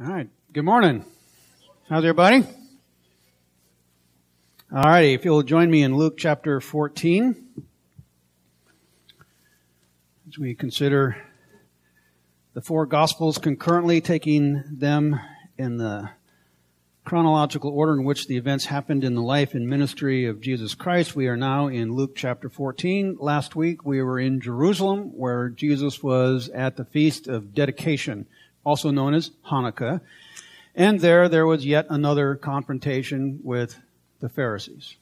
All right. Good morning. How's everybody? All righty. If you'll join me in Luke chapter 14 as we consider the four gospels concurrently, taking them in the chronological order in which the events happened in the life and ministry of Jesus Christ. We are now in Luke chapter 14. Last week we were in Jerusalem where Jesus was at the feast of dedication also known as Hanukkah. And there, there was yet another confrontation with the Pharisees.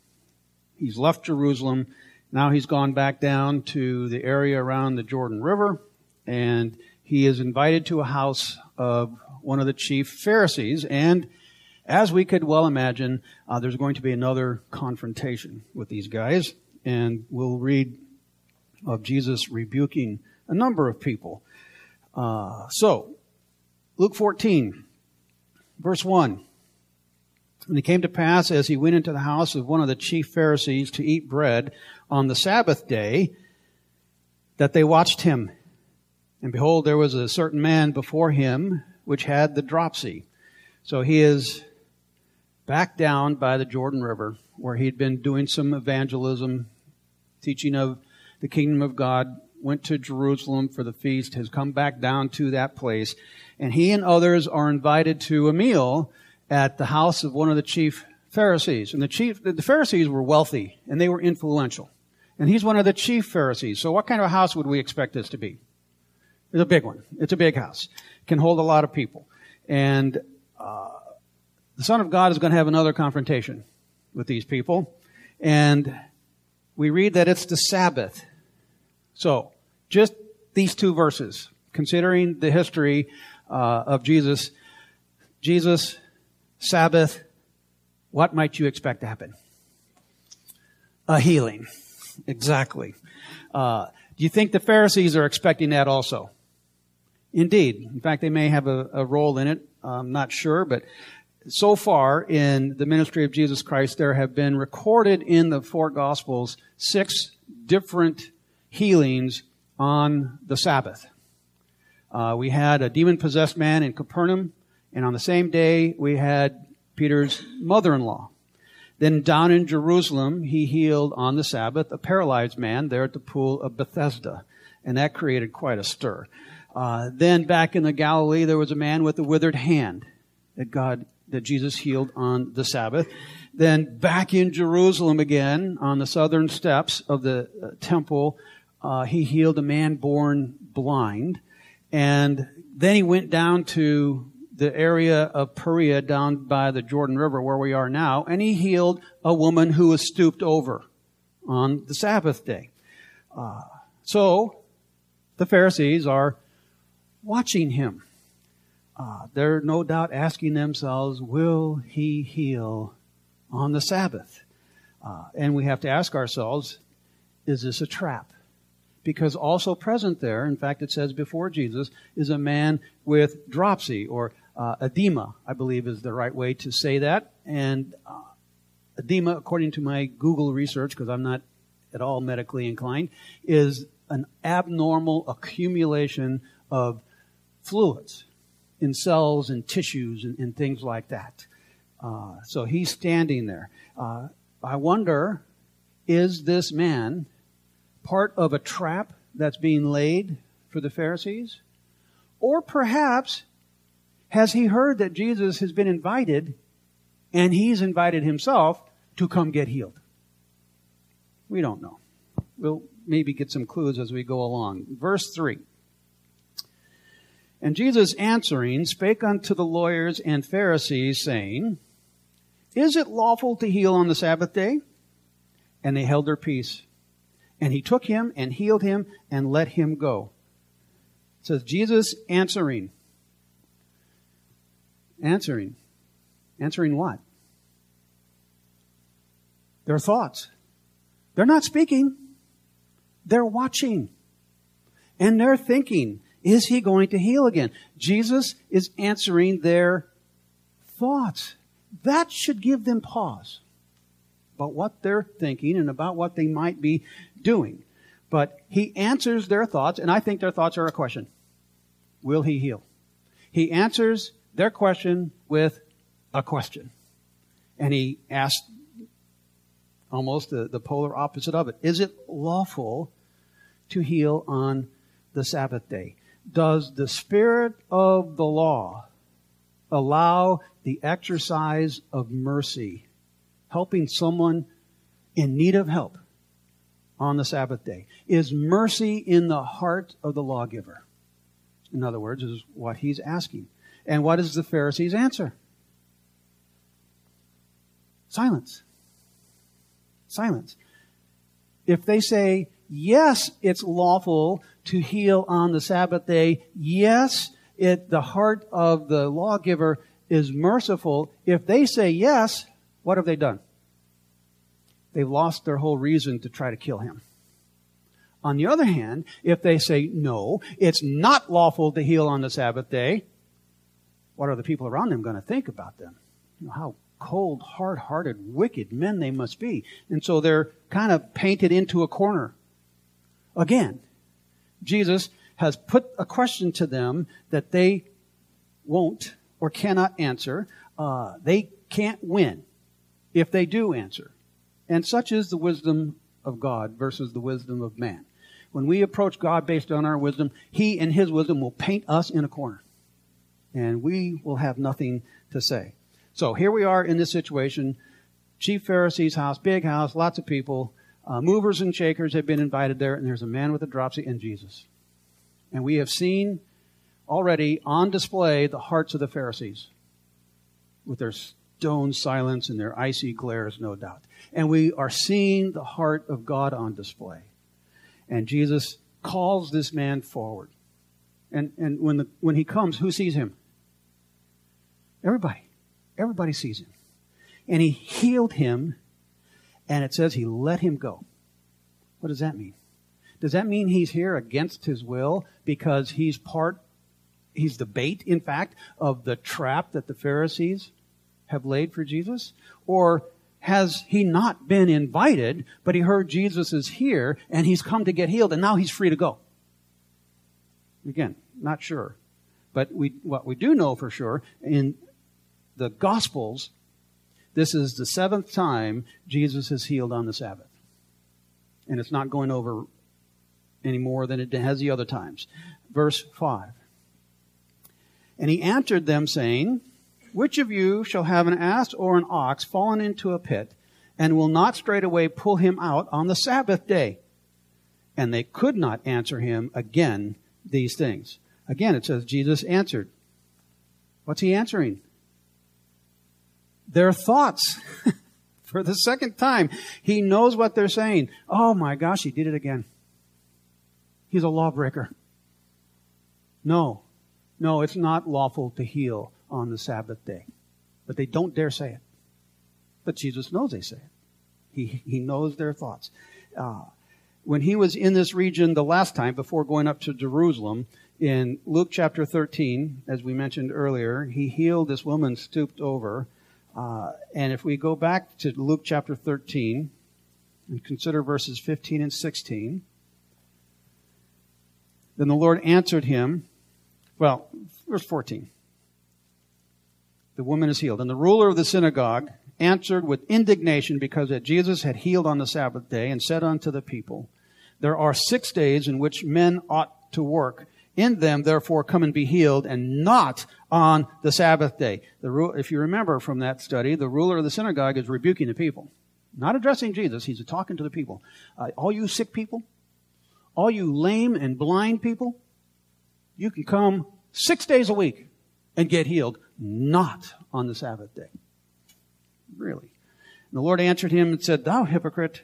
He's left Jerusalem. Now he's gone back down to the area around the Jordan River, and he is invited to a house of one of the chief Pharisees. And as we could well imagine, uh, there's going to be another confrontation with these guys. And we'll read of Jesus rebuking a number of people. Uh, so, Luke 14, verse 1. And it came to pass as he went into the house of one of the chief Pharisees to eat bread on the Sabbath day that they watched him. And behold, there was a certain man before him which had the dropsy. So he is back down by the Jordan River where he'd been doing some evangelism, teaching of the kingdom of God, went to Jerusalem for the feast, has come back down to that place and he and others are invited to a meal at the house of one of the chief Pharisees. And the chief, the Pharisees were wealthy and they were influential. And he's one of the chief Pharisees. So what kind of a house would we expect this to be? It's a big one. It's a big house. It can hold a lot of people. And uh, the Son of God is going to have another confrontation with these people. And we read that it's the Sabbath. So, just these two verses, considering the history uh, of Jesus. Jesus, Sabbath, what might you expect to happen? A healing. Exactly. Uh, do you think the Pharisees are expecting that also? Indeed. In fact, they may have a, a role in it. I'm not sure, but so far in the ministry of Jesus Christ, there have been recorded in the four Gospels six different healings on the Sabbath. Uh, we had a demon possessed man in Capernaum, and on the same day we had Peter's mother in law. Then down in Jerusalem, he healed on the Sabbath a paralyzed man there at the pool of Bethesda, and that created quite a stir. Uh, then back in the Galilee, there was a man with a withered hand that God, that Jesus healed on the Sabbath. Then back in Jerusalem again, on the southern steps of the uh, temple, uh, he healed a man born blind. And then he went down to the area of Perea down by the Jordan River where we are now, and he healed a woman who was stooped over on the Sabbath day. Uh, so the Pharisees are watching him. Uh, they're no doubt asking themselves, will he heal on the Sabbath? Uh, and we have to ask ourselves, is this a trap? Because also present there, in fact, it says before Jesus, is a man with dropsy or uh, edema, I believe is the right way to say that. And uh, edema, according to my Google research, because I'm not at all medically inclined, is an abnormal accumulation of fluids in cells and tissues and, and things like that. Uh, so he's standing there. Uh, I wonder, is this man part of a trap that's being laid for the Pharisees? Or perhaps has he heard that Jesus has been invited and he's invited himself to come get healed? We don't know. We'll maybe get some clues as we go along. Verse 3. And Jesus answering spake unto the lawyers and Pharisees, saying, Is it lawful to heal on the Sabbath day? And they held their peace. And he took him and healed him and let him go. It says Jesus answering. Answering. Answering what? Their thoughts. They're not speaking. They're watching. And they're thinking, is he going to heal again? Jesus is answering their thoughts. That should give them pause about what they're thinking and about what they might be doing. But he answers their thoughts, and I think their thoughts are a question Will he heal? He answers their question with a question. And he asks almost the, the polar opposite of it. Is it lawful to heal on the Sabbath day? Does the spirit of the law allow the exercise of mercy, helping someone in need of help on the Sabbath day? Is mercy in the heart of the lawgiver? In other words, is what he's asking. And what is the Pharisees' answer? Silence. Silence. If they say, yes, it's lawful to heal on the Sabbath day, yes, it, the heart of the lawgiver is merciful. If they say yes, what have they done? They've lost their whole reason to try to kill him. On the other hand, if they say no, it's not lawful to heal on the Sabbath day, what are the people around them going to think about them? You know, how cold, hard hearted, wicked men they must be. And so they're kind of painted into a corner. Again, Jesus has put a question to them that they won't or cannot answer. Uh, they can't win if they do answer. And such is the wisdom of God versus the wisdom of man. When we approach God based on our wisdom, He and His wisdom will paint us in a corner. And we will have nothing to say. So here we are in this situation. Chief Pharisee's house, big house, lots of people. Uh, movers and shakers have been invited there, and there's a man with a dropsy and Jesus. And we have seen already on display the hearts of the Pharisees with their stone silence and their icy glares, no doubt. And we are seeing the heart of God on display. And Jesus calls this man forward. And, and when, the, when he comes, who sees him? Everybody. Everybody sees him. And he healed him, and it says he let him go. What does that mean? Does that mean he's here against his will because he's part, he's the bait, in fact, of the trap that the Pharisees have laid for Jesus? Or has he not been invited, but he heard Jesus is here and he's come to get healed and now he's free to go? Again, not sure. But we, what we do know for sure in the Gospels, this is the seventh time Jesus has healed on the Sabbath. And it's not going over any more than it has the other times. Verse 5. And he answered them, saying, which of you shall have an ass or an ox fallen into a pit, and will not straightway pull him out on the Sabbath day? And they could not answer him again these things. Again, it says Jesus answered. What's he answering? Their thoughts. For the second time, he knows what they're saying. Oh my gosh, he did it again. He's a lawbreaker. No, no, it's not lawful to heal on the Sabbath day. But they don't dare say it. But Jesus knows they say it. He, he knows their thoughts. Uh, when he was in this region the last time, before going up to Jerusalem, in Luke chapter 13, as we mentioned earlier, he healed this woman stooped over. Uh, and if we go back to Luke chapter 13 and consider verses 15 and 16, then the Lord answered him. Well, verse 14 the woman is healed. And the ruler of the synagogue answered with indignation because that Jesus had healed on the Sabbath day and said unto the people, There are six days in which men ought to work. In them, therefore, come and be healed, and not on the Sabbath day. The, if you remember from that study, the ruler of the synagogue is rebuking the people, not addressing Jesus. He's talking to the people. Uh, all you sick people, all you lame and blind people, you can come six days a week and get healed not on the Sabbath day. Really. And the Lord answered him and said, Thou hypocrite,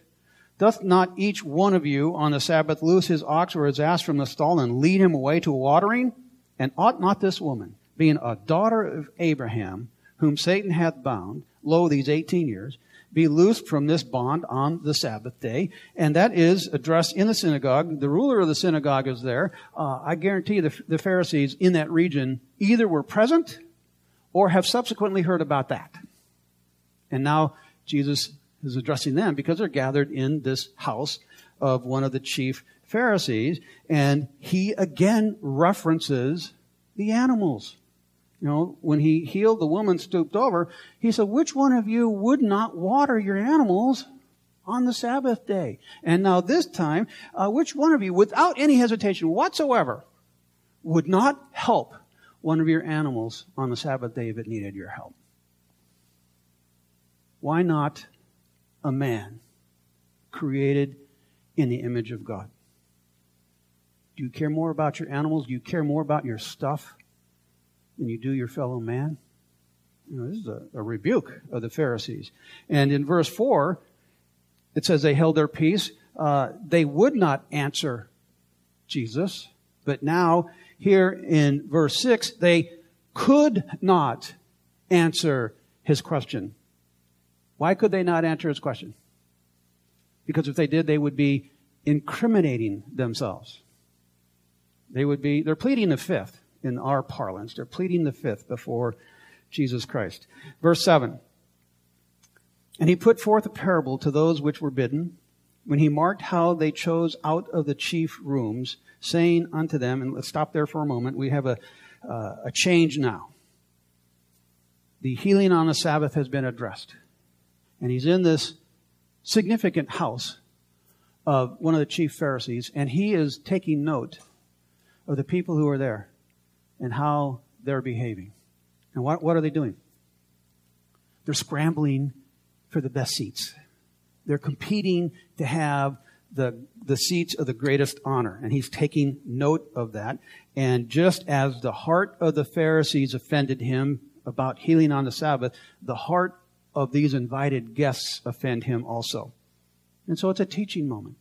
doth not each one of you on the Sabbath loose his ox or his ass from the stall and lead him away to watering? And ought not this woman, being a daughter of Abraham, whom Satan hath bound, lo, these eighteen years, be loosed from this bond on the Sabbath day. And that is addressed in the synagogue. The ruler of the synagogue is there. Uh, I guarantee the, the Pharisees in that region either were present or have subsequently heard about that. And now Jesus is addressing them because they're gathered in this house of one of the chief Pharisees, and he again references the animals. You know, when he healed the woman stooped over, he said, which one of you would not water your animals on the Sabbath day? And now this time, uh, which one of you, without any hesitation whatsoever, would not help one of your animals on the Sabbath day if it needed your help? Why not a man created in the image of God? Do you care more about your animals? Do you care more about your stuff than you do your fellow man? You know, this is a, a rebuke of the Pharisees. And in verse 4, it says they held their peace. Uh, they would not answer Jesus. But now, here in verse 6, they could not answer his question. Why could they not answer his question? Because if they did, they would be incriminating themselves. They would be, they're pleading the fifth in our parlance. They're pleading the fifth before Jesus Christ. Verse 7. And he put forth a parable to those which were bidden, when he marked how they chose out of the chief rooms, saying unto them, and let's stop there for a moment. We have a, uh, a change now. The healing on the Sabbath has been addressed. And he's in this significant house of one of the chief Pharisees, and he is taking note of the people who are there and how they're behaving. And what, what are they doing? They're scrambling for the best seats. They're competing to have the, the seats of the greatest honor. And he's taking note of that. And just as the heart of the Pharisees offended him about healing on the Sabbath, the heart of these invited guests offend him also. And so it's a teaching moment.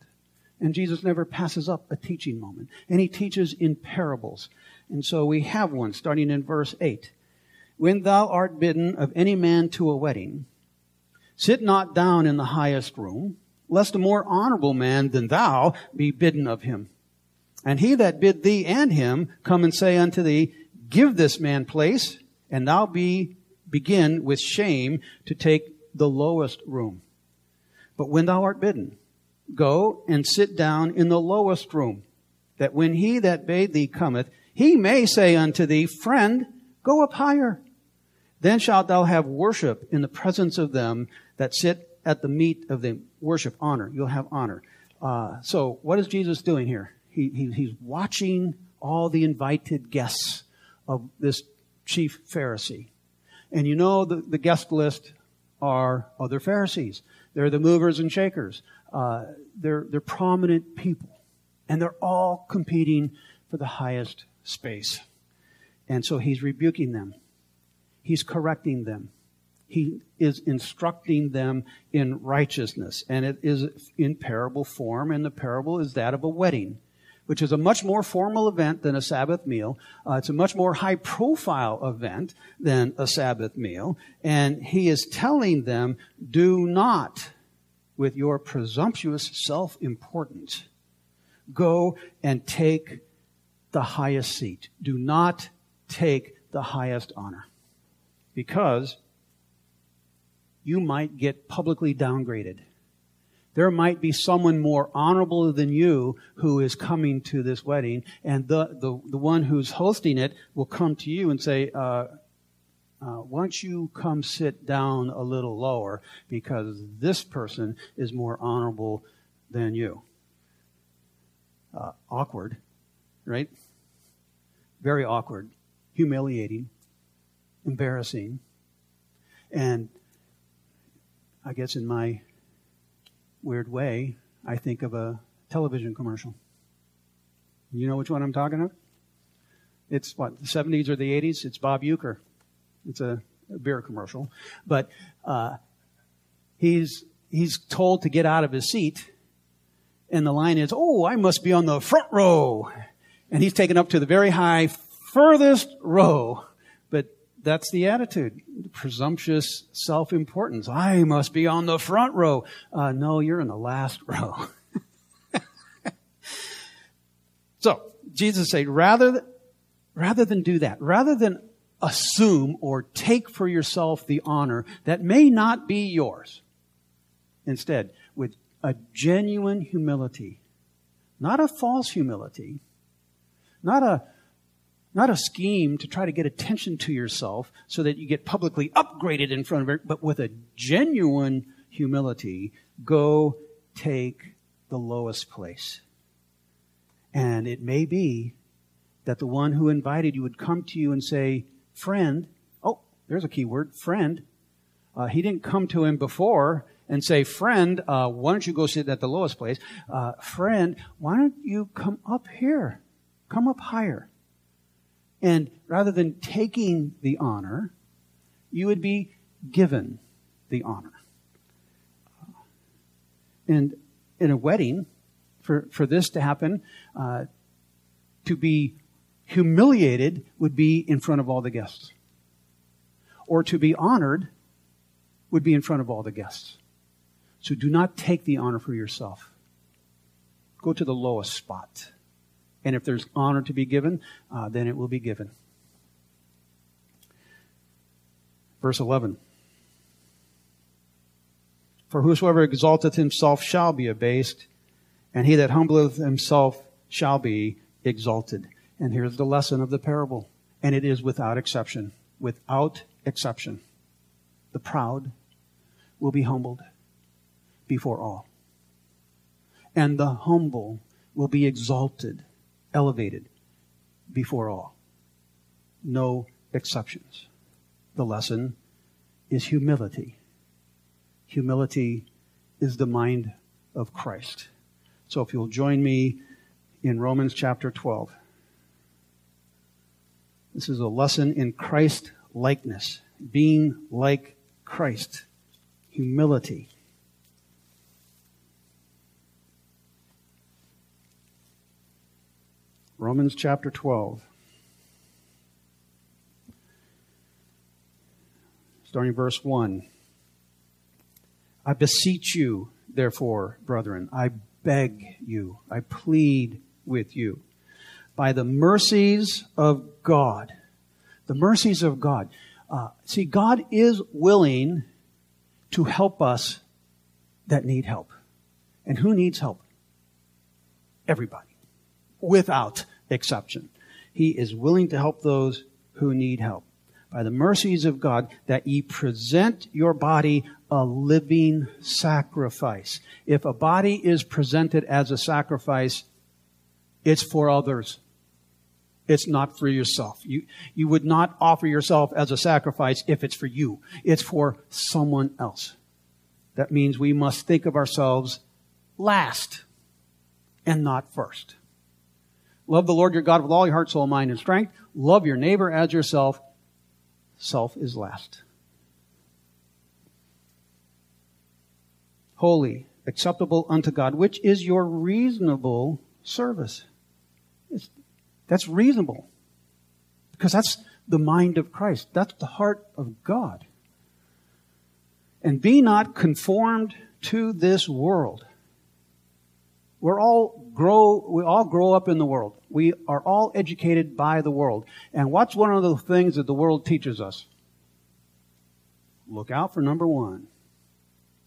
And Jesus never passes up a teaching moment. And he teaches in parables. And so we have one starting in verse 8. When thou art bidden of any man to a wedding, sit not down in the highest room, lest a more honorable man than thou be bidden of him. And he that bid thee and him come and say unto thee, Give this man place, and thou be begin with shame to take the lowest room. But when thou art bidden, Go and sit down in the lowest room, that when he that bade thee cometh, he may say unto thee, Friend, go up higher. Then shalt thou have worship in the presence of them that sit at the meat of the worship. Honor. You'll have honor. Uh, so, what is Jesus doing here? He, he, he's watching all the invited guests of this chief Pharisee. And you know the, the guest list are other Pharisees. They're the movers and shakers. Uh, they're, they're prominent people. And they're all competing for the highest space. And so he's rebuking them. He's correcting them. He is instructing them in righteousness. And it is in parable form, and the parable is that of a wedding, which is a much more formal event than a Sabbath meal. Uh, it's a much more high profile event than a Sabbath meal. And he is telling them, do not with your presumptuous self importance. Go and take the highest seat. Do not take the highest honor. Because you might get publicly downgraded. There might be someone more honorable than you who is coming to this wedding, and the, the, the one who's hosting it will come to you and say, uh, uh, why don't you come sit down a little lower because this person is more honorable than you? Uh, awkward, right? Very awkward, humiliating, embarrassing. And I guess in my weird way, I think of a television commercial. You know which one I'm talking of? It's what, the 70s or the 80s? It's Bob Uecker. It's a, beer commercial, but uh, he's he's told to get out of his seat, and the line is, "Oh, I must be on the front row," and he's taken up to the very high, furthest row. But that's the attitude, presumptuous self-importance. I must be on the front row. Uh, no, you're in the last row. so Jesus said, rather rather than do that, rather than assume or take for yourself the honor that may not be yours. Instead, with a genuine humility, not a false humility, not a not a scheme to try to get attention to yourself so that you get publicly upgraded in front of it, but with a genuine humility, go take the lowest place. And it may be that the one who invited you would come to you and say, friend, oh, there's a key word, friend. Uh, he didn't come to him before and say, friend, uh, why don't you go sit at the lowest place? Uh, friend, why don't you come up here? Come up higher. And rather than taking the honor, you would be given the honor. And in a wedding, for, for this to happen, uh, to be humiliated would be in front of all the guests. Or to be honored would be in front of all the guests. So do not take the honor for yourself. Go to the lowest spot. And if there's honor to be given, uh, then it will be given. Verse 11. For whosoever exalteth himself shall be abased, and he that humbleth himself shall be exalted. And here's the lesson of the parable. And it is without exception. Without exception. The proud will be humbled before all. And the humble will be exalted elevated before all. No exceptions. The lesson is humility. Humility is the mind of Christ. So if you'll join me in Romans chapter 12. This is a lesson in Christ likeness, being like Christ, humility. Romans chapter 12. Starting verse 1. I beseech you, therefore, brethren, I beg you, I plead with you, by the mercies of God. The mercies of God. Uh, see, God is willing to help us that need help. And who needs help? Everybody without exception. He is willing to help those who need help. By the mercies of God, that ye present your body a living sacrifice. If a body is presented as a sacrifice, it's for others. It's not for yourself. You, you would not offer yourself as a sacrifice if it's for you. It's for someone else. That means we must think of ourselves last and not first. Love the Lord your God with all your heart, soul, mind, and strength. Love your neighbor as yourself. Self is last. Holy, acceptable unto God, which is your reasonable service. It's, that's reasonable. Because that's the mind of Christ. That's the heart of God. And be not conformed to this world we're all grow, we all grow up in the world. We are all educated by the world. And what's one of the things that the world teaches us? Look out for number one.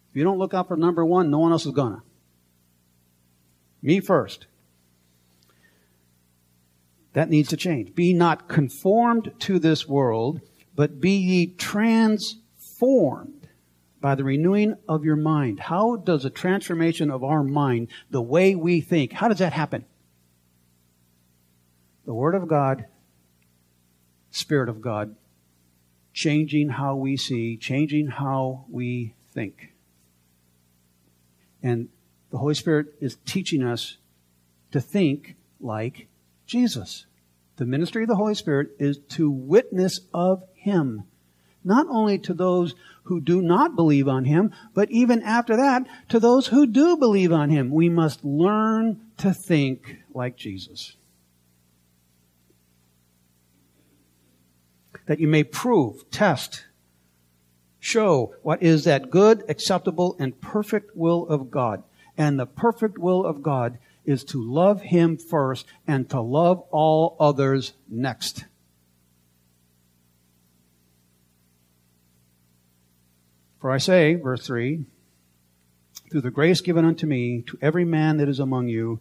If you don't look out for number one, no one else is gonna. Me first. That needs to change. Be not conformed to this world, but be ye transformed by the renewing of your mind. How does a transformation of our mind, the way we think, how does that happen? The Word of God, Spirit of God, changing how we see, changing how we think. And the Holy Spirit is teaching us to think like Jesus. The ministry of the Holy Spirit is to witness of Him not only to those who do not believe on him, but even after that, to those who do believe on him. We must learn to think like Jesus. That you may prove, test, show what is that good, acceptable, and perfect will of God. And the perfect will of God is to love him first and to love all others next. For I say, verse 3, through the grace given unto me, to every man that is among you,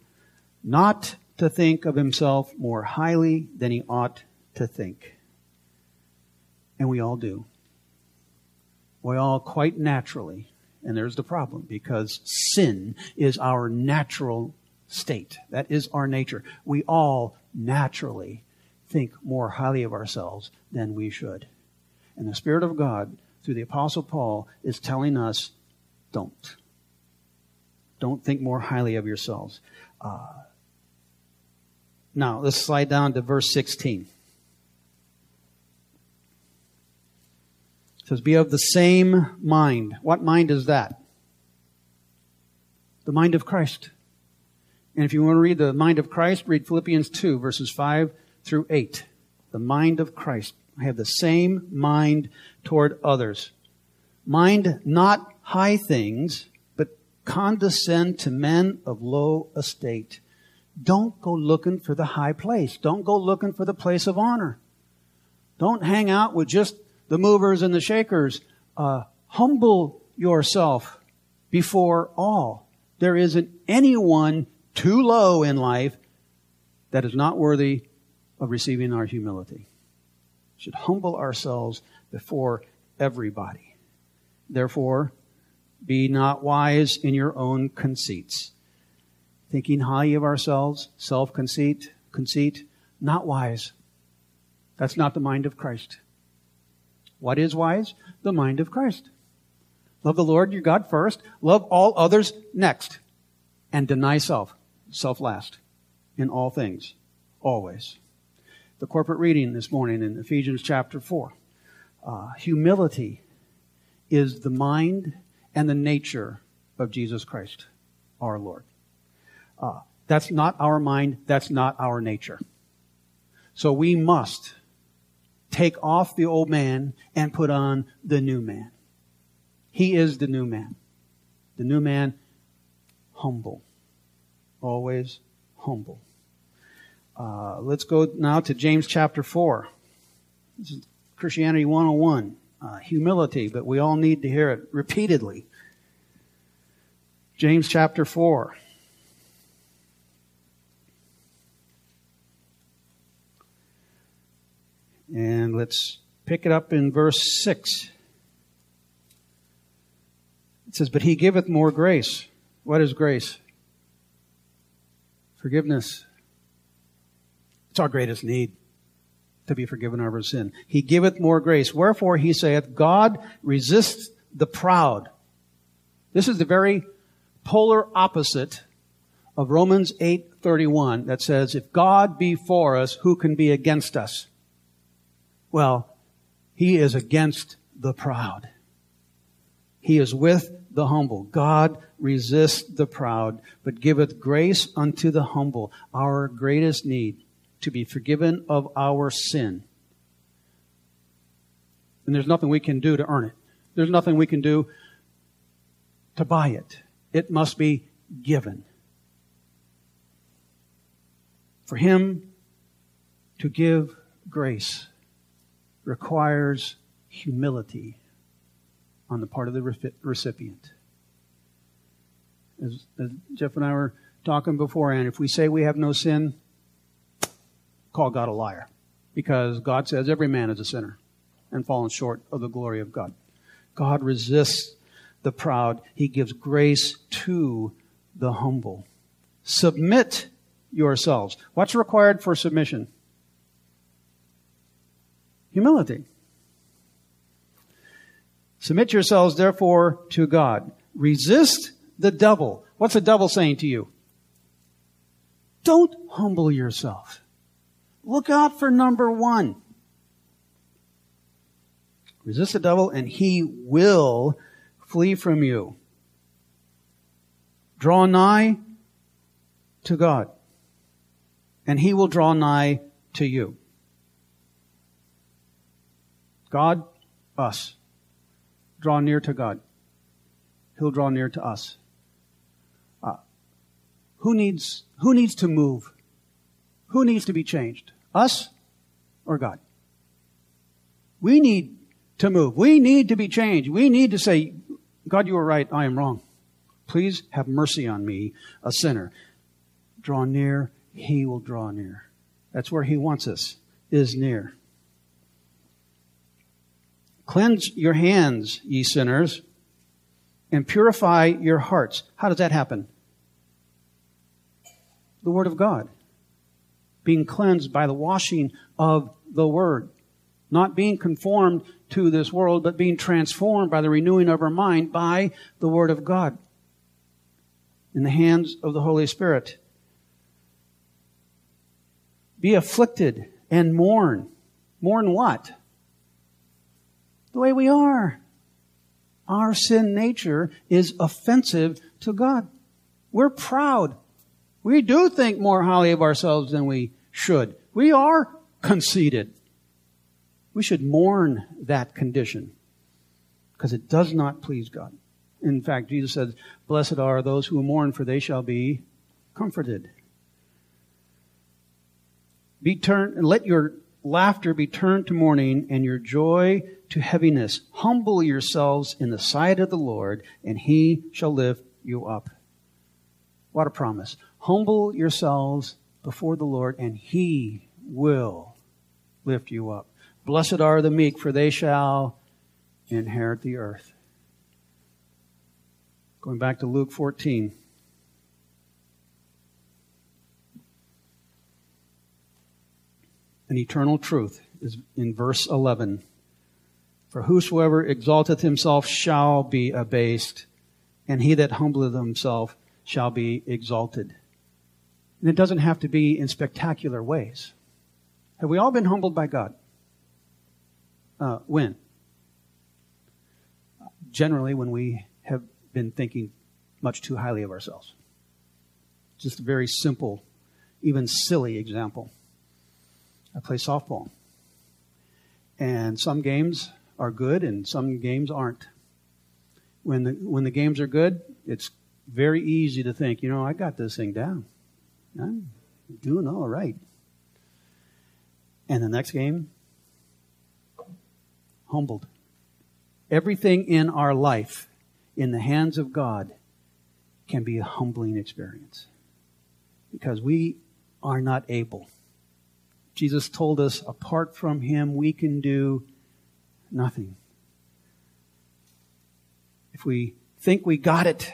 not to think of himself more highly than he ought to think. And we all do. We all quite naturally, and there's the problem, because sin is our natural state. That is our nature. We all naturally think more highly of ourselves than we should. And the Spirit of God, through the Apostle Paul, is telling us don't. Don't think more highly of yourselves. Uh, now, let's slide down to verse 16. It says, Be of the same mind. What mind is that? The mind of Christ. And if you want to read the mind of Christ, read Philippians 2, verses 5 through 8. The mind of Christ. I have the same mind toward others. Mind not high things, but condescend to men of low estate. Don't go looking for the high place. Don't go looking for the place of honor. Don't hang out with just the movers and the shakers. Uh, humble yourself before all. There isn't anyone too low in life that is not worthy of receiving our humility. We should humble ourselves before everybody. Therefore, be not wise in your own conceits. Thinking high of ourselves, self conceit, conceit, not wise. That's not the mind of Christ. What is wise? The mind of Christ. Love the Lord your God first, love all others next, and deny self, self last, in all things, always. The corporate reading this morning in Ephesians chapter 4. Uh, humility is the mind and the nature of Jesus Christ, our Lord. Uh, that's not our mind, that's not our nature. So we must take off the old man and put on the new man. He is the new man. The new man, humble. Always humble. Uh, let's go now to James chapter 4. This is Christianity 101. Uh, humility, but we all need to hear it repeatedly. James chapter 4. And let's pick it up in verse 6. It says, But he giveth more grace. What is grace? Forgiveness. It's our greatest need to be forgiven of our sin. He giveth more grace. Wherefore he saith, God resists the proud. This is the very polar opposite of Romans 8:31 that says, if God be for us, who can be against us? Well, he is against the proud. He is with the humble. God resists the proud, but giveth grace unto the humble. Our greatest need to be forgiven of our sin. And there's nothing we can do to earn it. There's nothing we can do to buy it. It must be given. For Him to give grace requires humility on the part of the recipient. As, as, Jeff and I were talking beforehand, if we say we have no sin, call God a liar. Because God says every man is a sinner and fallen short of the glory of God. God resists the proud, He gives grace to the humble. Submit yourselves. What's required for submission? Humility. Submit yourselves, therefore, to God. Resist the devil. What's the devil saying to you? Don't humble yourself. Look out for number one. Resist the devil and he will flee from you. Draw nigh to God and he will draw nigh to you. God, us. Draw near to God. He'll draw near to us. Uh, who needs, who needs to move? Who needs to be changed? Us or God? We need to move. We need to be changed. We need to say, God, you are right. I am wrong. Please have mercy on me, a sinner. Draw near. He will draw near. That's where he wants us is near. Cleanse your hands, ye sinners, and purify your hearts. How does that happen? The Word of God. Being cleansed by the washing of the Word. Not being conformed to this world, but being transformed by the renewing of our mind by the Word of God. In the hands of the Holy Spirit. Be afflicted and mourn. Mourn what? The way we are. Our sin nature is offensive to God. We're proud. We do think more highly of ourselves than we should. We are conceited. We should mourn that condition because it does not please God. In fact, Jesus said, Blessed are those who mourn, for they shall be comforted. Be turned, and let your laughter be turned to mourning and your joy to heaviness. Humble yourselves in the sight of the Lord, and he shall lift you up. What a promise. Humble yourselves before the Lord, and he will lift you up. Blessed are the meek, for they shall inherit the earth. Going back to Luke 14. An eternal truth is in verse 11. For whosoever exalteth himself shall be abased, and he that humbleth himself shall be exalted. And it doesn't have to be in spectacular ways. Have we all been humbled by God? Uh, when? Generally, when we have been thinking much too highly of ourselves. Just a very simple, even silly example. I play softball. And some games are good and some games aren't. When the, when the games are good, it's very easy to think, you know, I got this thing down. I'm doing all right. And the next game, humbled. Everything in our life in the hands of God can be a humbling experience because we are not able. Jesus told us apart from Him, we can do nothing. If we think we got it,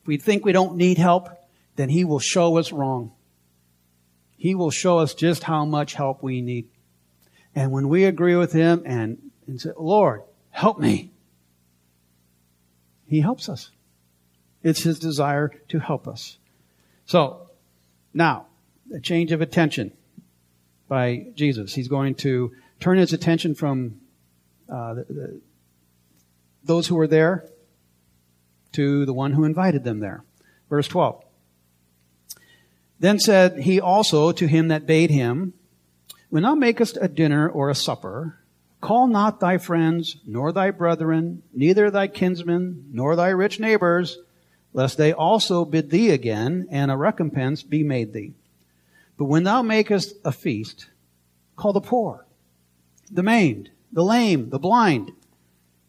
if we think we don't need help, then He will show us wrong. He will show us just how much help we need. And when we agree with Him and, and say, Lord, help me, He helps us. It's His desire to help us. So, now, a change of attention by Jesus. He's going to turn his attention from uh, the, the, those who were there to the one who invited them there. Verse 12. Then said he also to him that bade him, When thou makest a dinner or a supper, call not thy friends, nor thy brethren, neither thy kinsmen, nor thy rich neighbors, lest they also bid thee again, and a recompense be made thee. But when thou makest a feast, call the poor, the maimed, the lame, the blind,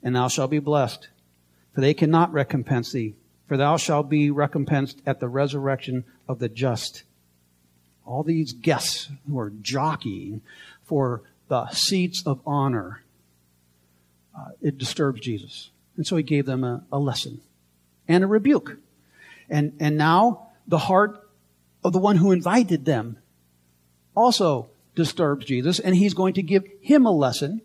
and thou shalt be blessed. For they cannot recompense thee, for thou shalt be recompensed at the resurrection of the just. All these guests who are jockeying for the seats of honor, uh, it disturbs Jesus. And so he gave them a, a lesson and a rebuke. And, and now the heart of the one who invited them also disturbs Jesus, and he's going to give him a lesson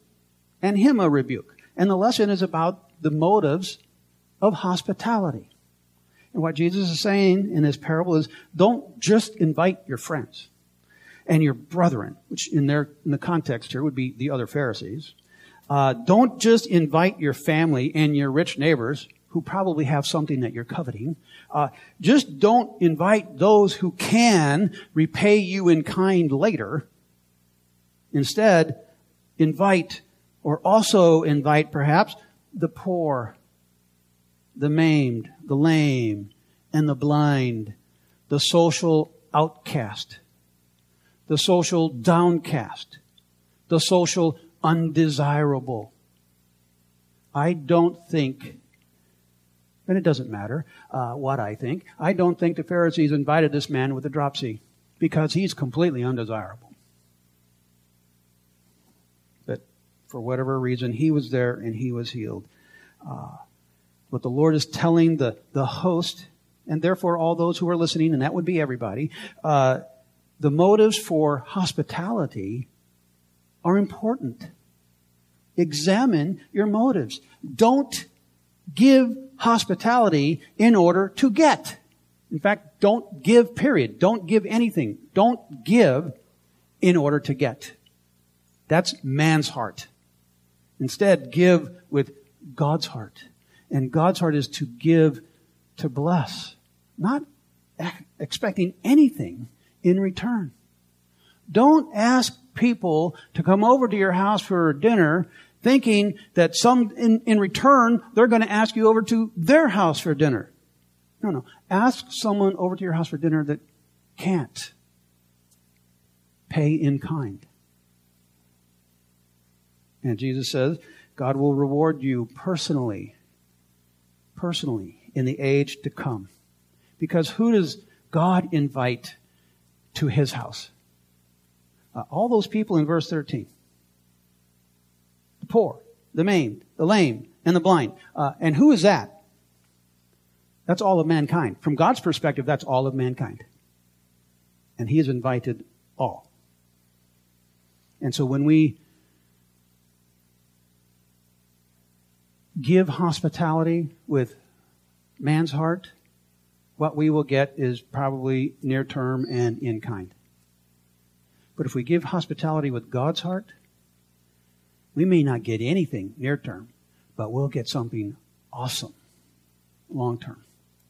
and him a rebuke. And the lesson is about the motives of hospitality. And what Jesus is saying in this parable is don't just invite your friends and your brethren, which in their in the context here would be the other Pharisees. Uh, don't just invite your family and your rich neighbors who probably have something that you're coveting. Uh, just don't invite those who can repay you in kind later. Instead, invite or also invite perhaps the poor, the maimed, the lame, and the blind, the social outcast, the social downcast, the social undesirable. I don't think and it doesn't matter uh, what I think. I don't think the Pharisees invited this man with a dropsy because he's completely undesirable. But for whatever reason, he was there and he was healed. Uh, what the Lord is telling the, the host, and therefore all those who are listening, and that would be everybody, uh, the motives for hospitality are important. Examine your motives. Don't give hospitality in order to get. In fact, don't give, period. Don't give anything. Don't give in order to get. That's man's heart. Instead, give with God's heart. And God's heart is to give to bless, not expecting anything in return. Don't ask people to come over to your house for dinner thinking that some, in, in return, they're going to ask you over to their house for dinner. No, no. Ask someone over to your house for dinner that can't pay in kind. And Jesus says, God will reward you personally, personally in the age to come. Because who does God invite to his house? Uh, all those people in verse 13 the poor, the maimed, the lame, and the blind. Uh, and who is that? That's all of mankind. From God's perspective, that's all of mankind. And He has invited all. And so when we give hospitality with man's heart, what we will get is probably near term and in kind. But if we give hospitality with God's heart, we may not get anything near term, but we'll get something awesome long term.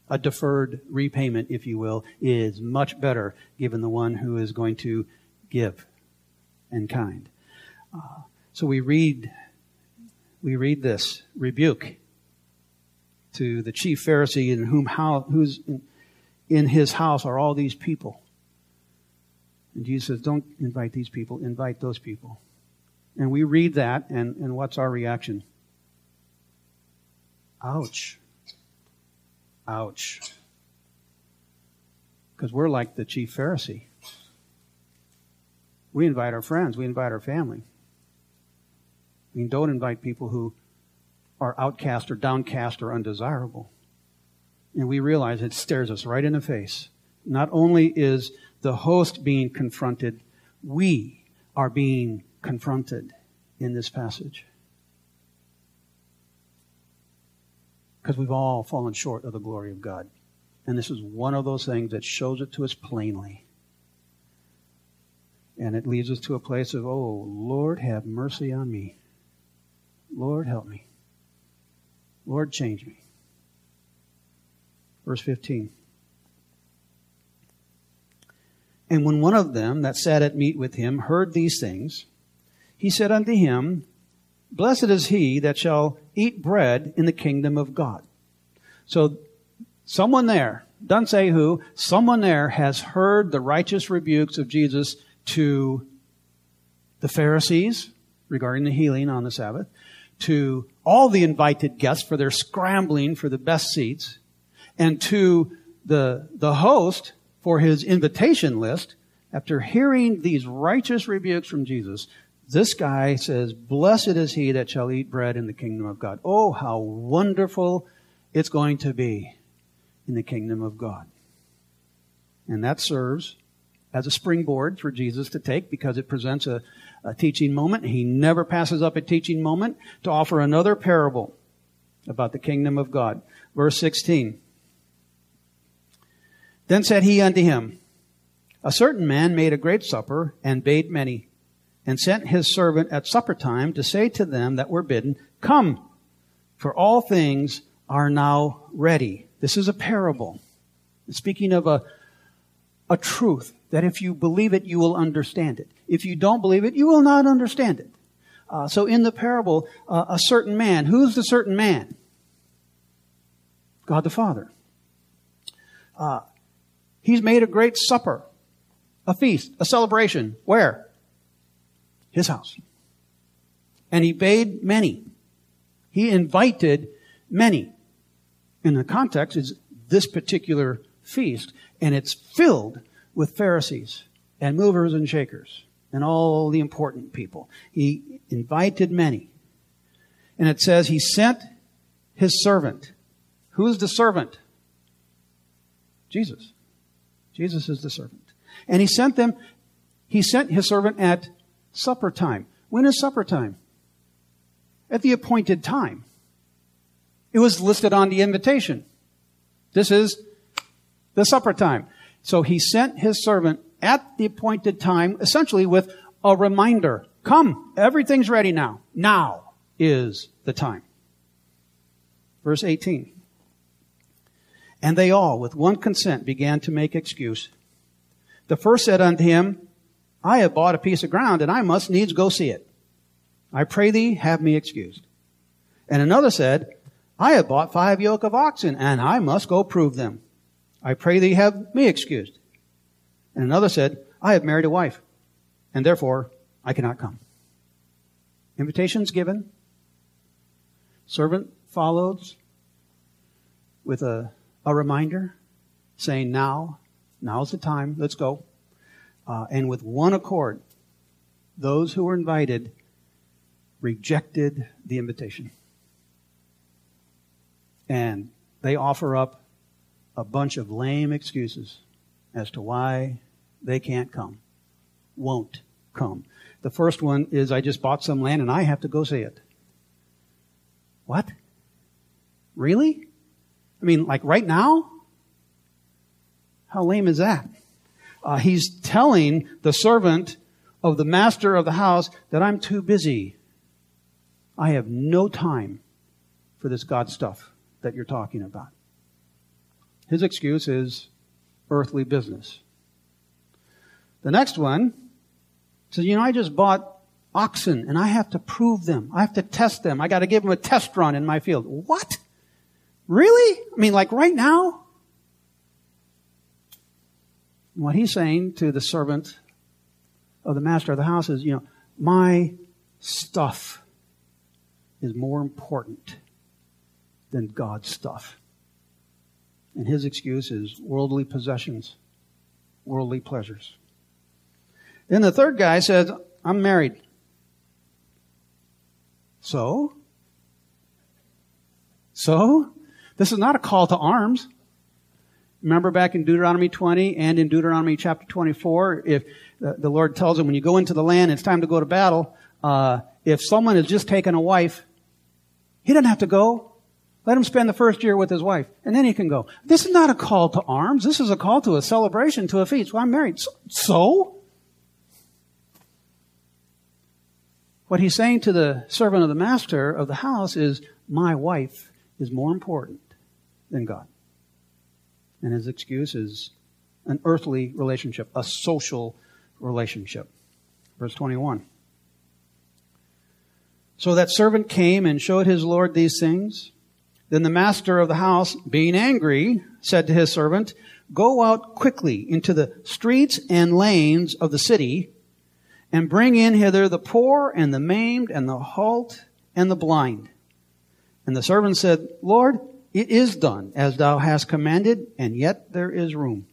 A deferred repayment, if you will, is much better given the one who is going to give and kind. Uh, so we read, we read this rebuke to the chief Pharisee in whom how, who's in, in his house are all these people. And Jesus says, don't invite these people, invite those people. And we read that, and, and what's our reaction? Ouch. Ouch. Because we're like the chief Pharisee. We invite our friends, we invite our family. I mean, don't invite people who are outcast or downcast or undesirable. And we realize it stares us right in the face. Not only is the host being confronted, we are being confronted in this passage. Because we've all fallen short of the glory of God. And this is one of those things that shows it to us plainly. And it leads us to a place of, oh, Lord, have mercy on me. Lord, help me. Lord, change me. Verse 15. And when one of them that sat at meat with him heard these things, he said unto him, Blessed is he that shall eat bread in the kingdom of God. So, someone there, doesn't say who, someone there has heard the righteous rebukes of Jesus to the Pharisees regarding the healing on the Sabbath, to all the invited guests for their scrambling for the best seats, and to the, the host for his invitation list, after hearing these righteous rebukes from Jesus, this guy says, Blessed is he that shall eat bread in the kingdom of God. Oh, how wonderful it's going to be in the kingdom of God. And that serves as a springboard for Jesus to take because it presents a, a teaching moment. He never passes up a teaching moment to offer another parable about the kingdom of God. Verse 16. Then said he unto him, A certain man made a great supper and bade many, and sent his servant at supper time to say to them that were bidden, Come, for all things are now ready. This is a parable. Speaking of a, a truth that if you believe it, you will understand it. If you don't believe it, you will not understand it. Uh, so in the parable, uh, a certain man, who's the certain man? God the Father. Uh, He's made a great supper, a feast, a celebration. Where? His house. And he bade many. He invited many. In the context is this particular feast, and it's filled with Pharisees and movers and shakers. and all the important people. He invited many. And it says he sent his servant. Who is the servant? Jesus. Jesus is the servant. And he sent them, he sent his servant at supper time. When is supper time? At the appointed time. It was listed on the invitation. This is the supper time. So he sent his servant at the appointed time, essentially with a reminder. Come, everything's ready now. Now is the time. Verse 18. And they all, with one consent, began to make excuse. The first said unto him, I have bought a piece of ground, and I must needs go see it. I pray thee, have me excused. And another said, I have bought five yoke of oxen, and I must go prove them. I pray thee, have me excused. And another said, I have married a wife, and therefore I cannot come. Invitations given. Servant follows with a, a reminder saying, Now, now's the time, let's go. Uh, and with one accord, those who were invited rejected the invitation. And they offer up a bunch of lame excuses as to why they can't come, won't come. The first one is I just bought some land and I have to go see it. What? Really? I mean, like right now? How lame is that? Uh, he's telling the servant of the master of the house that I'm too busy. I have no time for this God stuff that you're talking about. His excuse is earthly business. The next one says, you know, I just bought oxen and I have to prove them. I have to test them. I got to give them a test run in my field. What? Really? I mean, like right now? What he's saying to the servant of the master of the house is, you know, my stuff is more important than God's stuff. And his excuse is worldly possessions, worldly pleasures. Then the third guy says, I'm married. So? So? This is not a call to arms. Remember back in Deuteronomy 20 and in Deuteronomy chapter 24, if the Lord tells him, when you go into the land, it's time to go to battle. Uh, if someone has just taken a wife, he doesn't have to go. Let him spend the first year with his wife, and then he can go. This is not a call to arms. This is a call to a celebration, to a feast. Well, I'm married. So? so? What he's saying to the servant of the master of the house is, my wife is more important than God. And his excuse is an earthly relationship, a social relationship. Verse 21. So that servant came and showed his Lord these things. Then the master of the house, being angry, said to his servant, Go out quickly into the streets and lanes of the city and bring in hither the poor and the maimed and the halt and the blind. And the servant said, Lord, it is done as thou hast commanded, and yet there is room.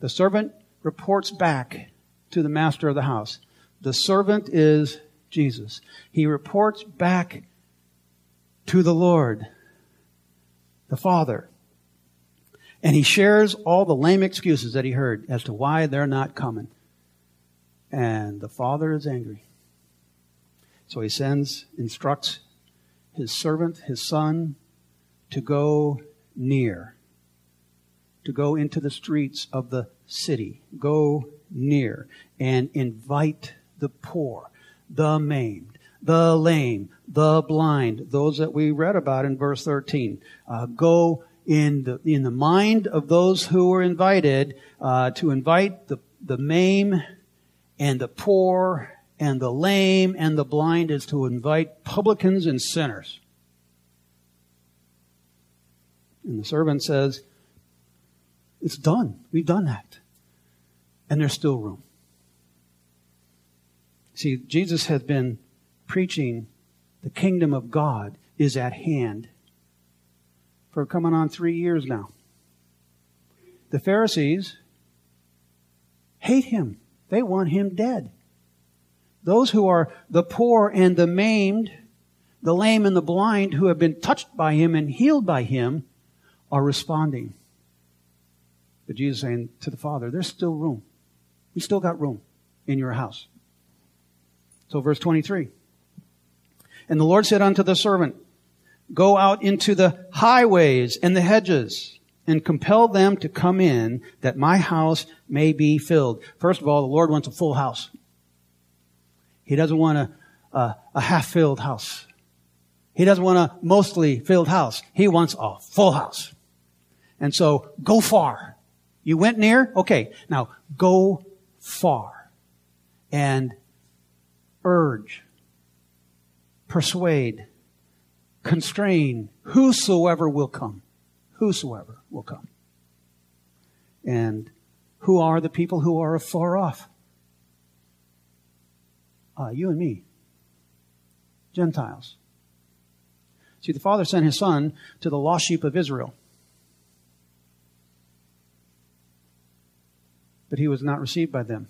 The servant reports back to the master of the house. The servant is Jesus. He reports back to the Lord, the Father. And he shares all the lame excuses that he heard as to why they're not coming. And the Father is angry. So he sends, instructs his servant, his son, to go near, to go into the streets of the city, go near and invite the poor, the maimed, the lame, the blind, those that we read about in verse 13. Uh, go in the, in the mind of those who were invited uh, to invite the, the maimed and the poor and the lame and the blind is to invite publicans and sinners. And the servant says, It's done. We've done that. And there's still room. See, Jesus has been preaching the kingdom of God is at hand for coming on three years now. The Pharisees hate him. They want him dead. Those who are the poor and the maimed, the lame and the blind who have been touched by him and healed by him are responding. But Jesus saying to the Father, there's still room. We still got room in your house. So verse 23. And the Lord said unto the servant, Go out into the highways and the hedges and compel them to come in that my house may be filled. First of all, the Lord wants a full house. He doesn't want a, a, a half filled house. He doesn't want a mostly filled house. He wants a full house. And so go far. You went near? Okay. Now go far and urge, persuade, constrain whosoever will come. Whosoever will come. And who are the people who are afar off? Uh, you and me. Gentiles. See, the Father sent His Son to the lost sheep of Israel. But He was not received by them.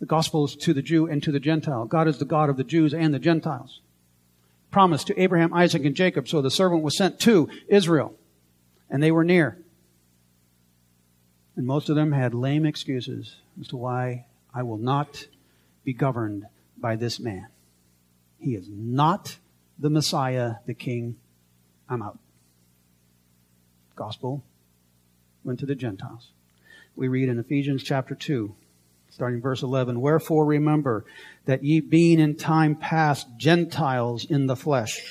The gospel is to the Jew and to the Gentile. God is the God of the Jews and the Gentiles. Promised to Abraham, Isaac, and Jacob. So the servant was sent to Israel, and they were near. And most of them had lame excuses as to why I will not be governed by this man. He is not the Messiah, the King. I'm out. Gospel went to the Gentiles. We read in Ephesians chapter 2, starting verse 11, Wherefore remember that ye being in time past Gentiles in the flesh,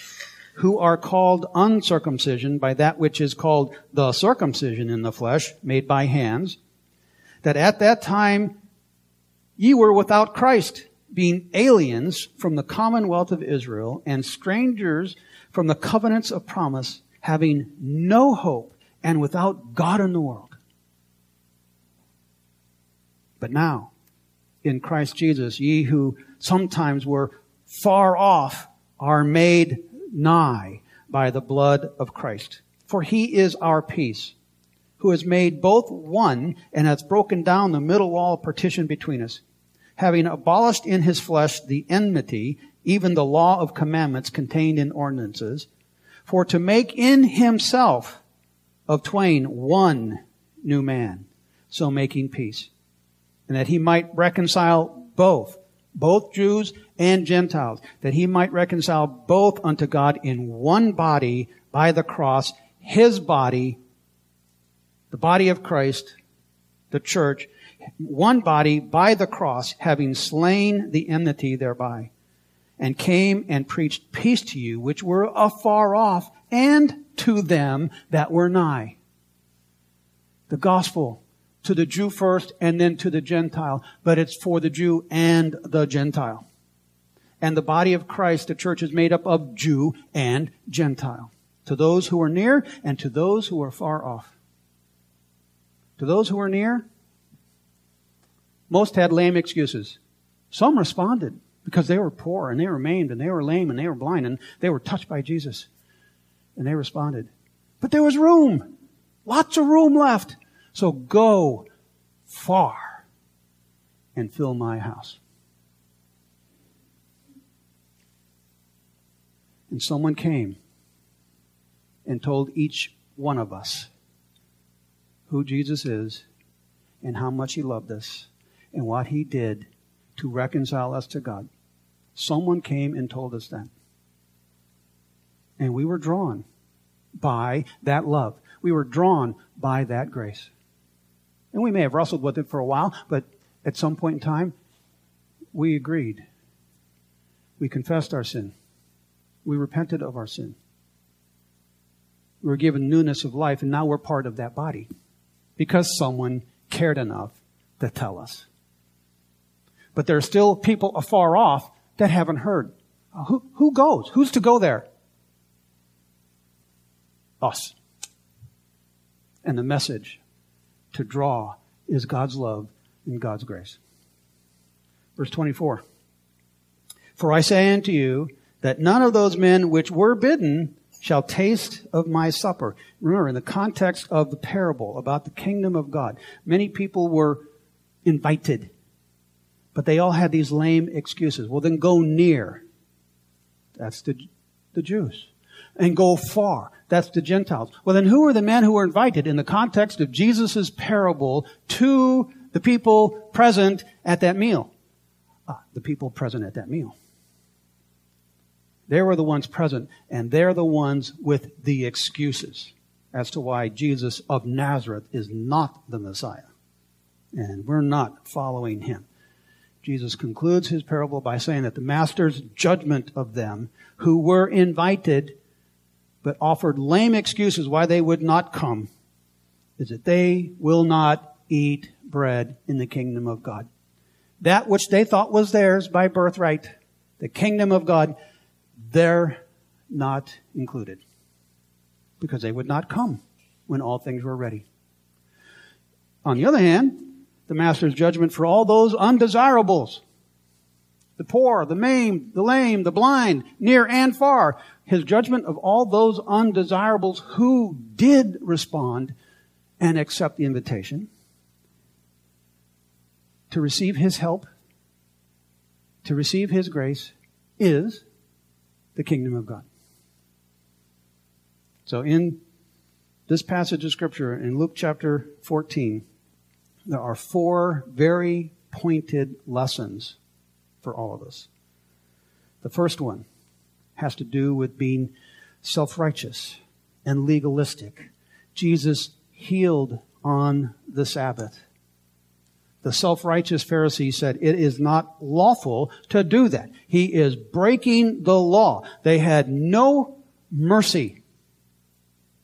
who are called uncircumcision by that which is called the circumcision in the flesh, made by hands, that at that time ye were without Christ, being aliens from the commonwealth of Israel and strangers from the covenants of promise, having no hope and without God in the world. But now, in Christ Jesus, ye who sometimes were far off are made nigh by the blood of Christ. For he is our peace, who has made both one and has broken down the middle wall of partition between us, having abolished in his flesh the enmity, even the law of commandments contained in ordinances, for to make in himself of twain one new man, so making peace and that he might reconcile both, both Jews and Gentiles, that he might reconcile both unto God in one body by the cross, his body, the body of Christ, the church, one body by the cross, having slain the enmity thereby, and came and preached peace to you, which were afar off, and to them that were nigh. The gospel to the Jew first and then to the Gentile, but it's for the Jew and the Gentile. And the body of Christ, the church, is made up of Jew and Gentile. To those who are near and to those who are far off. To those who are near, most had lame excuses. Some responded because they were poor and they were maimed and they were lame and they were blind and they were touched by Jesus. And they responded. But there was room. Lots of room left. So go far and fill my house. And someone came and told each one of us who Jesus is and how much he loved us and what he did to reconcile us to God. Someone came and told us that. And we were drawn by that love. We were drawn by that grace. And we may have wrestled with it for a while, but at some point in time, we agreed. We confessed our sin. We repented of our sin. We were given newness of life, and now we're part of that body because someone cared enough to tell us. But there are still people afar off that haven't heard. Uh, who, who goes? Who's to go there? Us. And the message to draw is God's love and God's grace. Verse 24. For I say unto you that none of those men which were bidden shall taste of my supper. Remember, in the context of the parable about the kingdom of God, many people were invited, But they all had these lame excuses. Well, then go near. That's the, the Jews. And go far. That's the Gentiles. Well, then who are the men who were invited in the context of Jesus' parable to the people present at that meal? Ah, the people present at that meal. They were the ones present, and they're the ones with the excuses as to why Jesus of Nazareth is not the Messiah. And we're not following him. Jesus concludes his parable by saying that the master's judgment of them who were invited but offered lame excuses why they would not come is that they will not eat bread in the kingdom of God. That which they thought was theirs by birthright, the kingdom of God, they're not included because they would not come when all things were ready. On the other hand, the master's judgment for all those undesirables, the poor, the maimed, the lame, the blind, near and far, his judgment of all those undesirables who did respond and accept the invitation to receive his help, to receive his grace, is the kingdom of God. So in this passage of scripture in Luke chapter 14, there are four very pointed lessons for all of us. The first one has to do with being self-righteous and legalistic. Jesus healed on the Sabbath. The self-righteous Pharisee said, it is not lawful to do that. He is breaking the law. They had no mercy,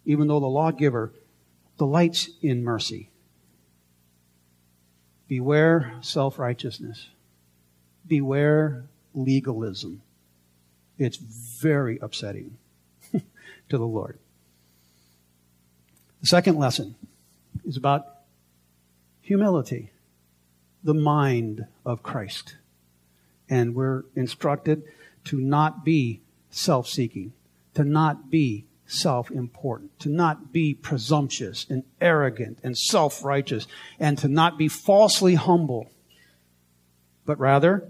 even though the lawgiver delights in mercy. Beware self-righteousness. Beware legalism. It's very upsetting to the Lord. The second lesson is about humility the mind of Christ. And we're instructed to not be self seeking, to not be self important, to not be presumptuous and arrogant and self righteous, and to not be falsely humble, but rather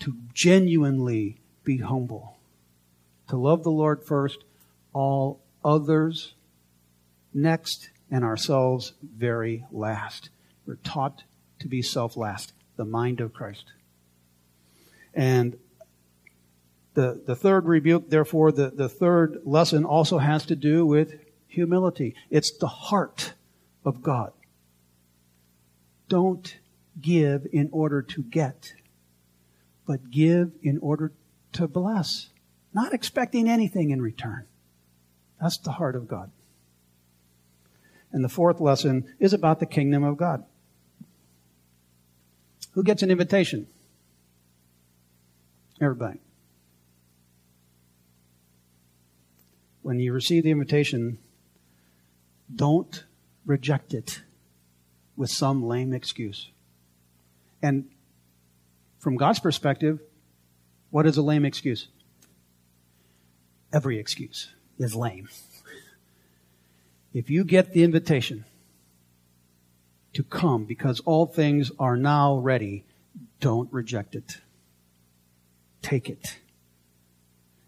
to genuinely be humble, to love the Lord first, all others next, and ourselves very last. We're taught to be self last, the mind of Christ. And the, the third rebuke, therefore, the, the third lesson also has to do with humility. It's the heart of God. Don't give in order to get, but give in order to bless, not expecting anything in return. That's the heart of God. And the fourth lesson is about the kingdom of God. Who gets an invitation? Everybody. When you receive the invitation, don't reject it with some lame excuse. And from God's perspective, what is a lame excuse? Every excuse is lame. If you get the invitation to come because all things are now ready. Don't reject it. Take it.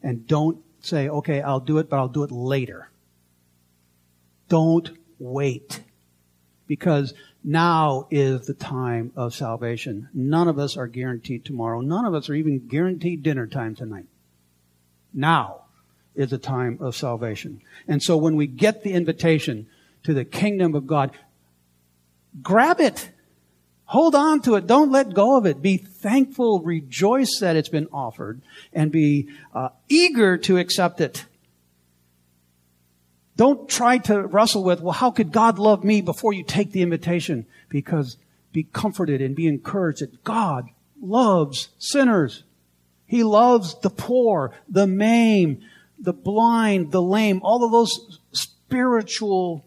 And don't say, okay, I'll do it, but I'll do it later. Don't wait. Because now is the time of salvation. None of us are guaranteed tomorrow. None of us are even guaranteed dinner time tonight. Now is the time of salvation. And so when we get the invitation to the kingdom of God, grab it. Hold on to it. Don't let go of it. Be thankful, rejoice that it's been offered, and be uh, eager to accept it. Don't try to wrestle with, well, how could God love me before you take the invitation? Because be comforted and be encouraged that God loves sinners. He loves the poor, the maimed, the blind, the lame, all of those spiritual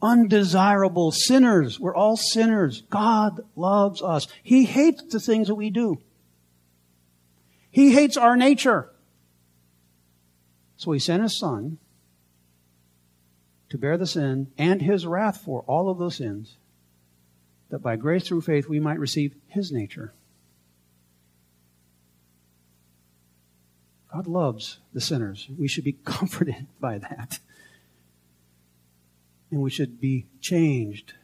undesirable sinners. We're all sinners. God loves us. He hates the things that we do. He hates our nature. So he sent his son to bear the sin and his wrath for all of those sins that by grace through faith we might receive his nature. God loves the sinners. We should be comforted by that. And we should be changed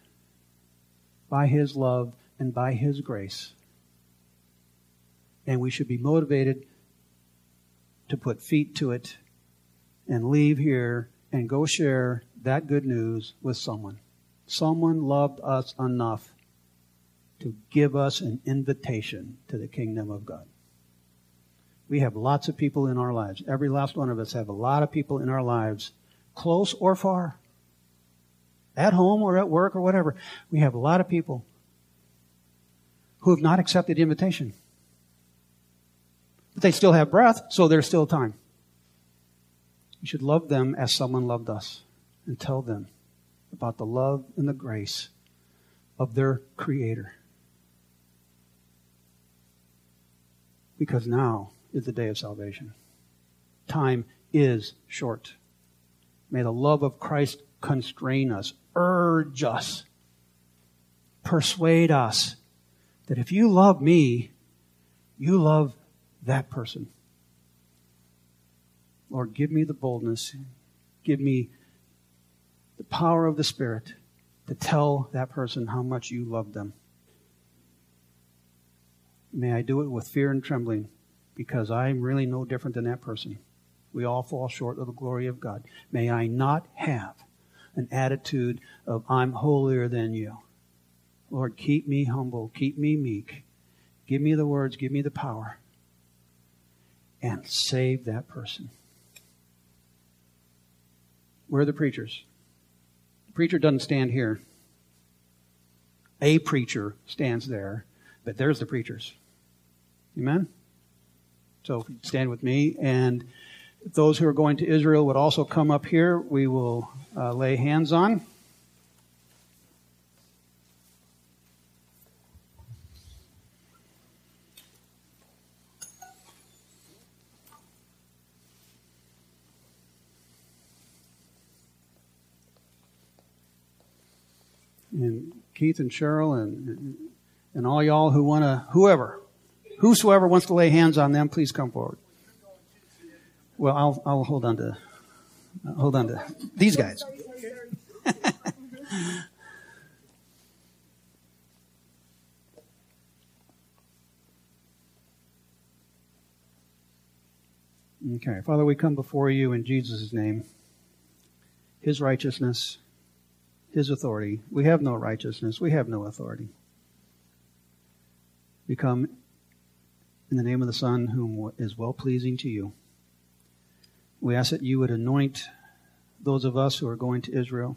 by his love and by his grace. And we should be motivated to put feet to it and leave here and go share that good news with someone. Someone loved us enough to give us an invitation to the kingdom of God. We have lots of people in our lives. Every last one of us have a lot of people in our lives, close or far, at home or at work or whatever. We have a lot of people who have not accepted the invitation. But they still have breath, so there's still time. We should love them as someone loved us and tell them about the love and the grace of their Creator. Because now is the day of salvation. Time is short. May the love of Christ constrain us, urge us, persuade us that if you love me, you love that person. Lord, give me the boldness, give me the power of the Spirit to tell that person how much you love them. May I do it with fear and trembling because I'm really no different than that person. We all fall short of the glory of God. May I not have an attitude of I'm holier than you. Lord, keep me humble, keep me meek. Give me the words, give me the power, and save that person. Where are the preachers? Preacher doesn't stand here. A preacher stands there, but there's the preachers. Amen? So stand with me. And those who are going to Israel would also come up here. We will uh, lay hands on. and Keith and Cheryl and and all y'all who want to, whoever, whosoever wants to lay hands on them, please come forward. Well, I'll I'll hold on to hold on to these guys. okay, Father, we come before you in Jesus' name. His righteousness his authority. We have no righteousness. We have no authority. We come in the name of the Son, whom is well pleasing to you. We ask that you would anoint those of us who are going to Israel,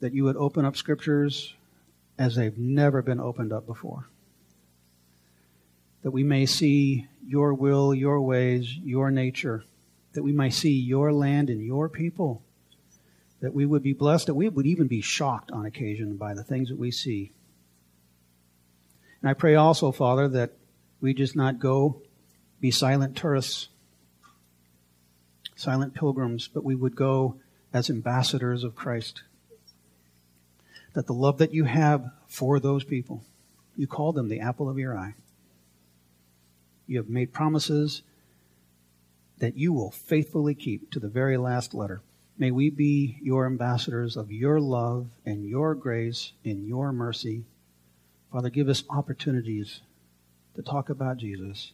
that you would open up scriptures as they've never been opened up before, that we may see your will, your ways, your nature, that we may see your land and your people that we would be blessed, that we would even be shocked on occasion by the things that we see. And I pray also, Father, that we just not go be silent tourists, silent pilgrims, but we would go as ambassadors of Christ. That the love that you have for those people, you call them the apple of your eye. You have made promises that you will faithfully keep to the very last letter. May we be your ambassadors of your love and your grace and your mercy. Father, give us opportunities to talk about Jesus.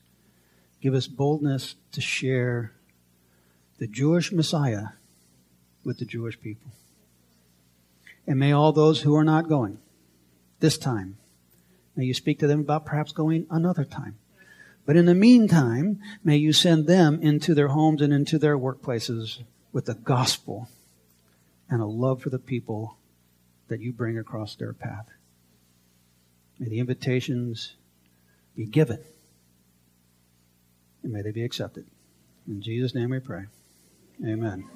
Give us boldness to share the Jewish Messiah with the Jewish people. And may all those who are not going this time, may you speak to them about perhaps going another time. But in the meantime, may you send them into their homes and into their workplaces with the gospel and a love for the people that you bring across their path. May the invitations be given and may they be accepted. In Jesus' name we pray. Amen.